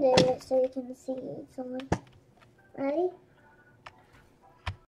bend it so you can see someone.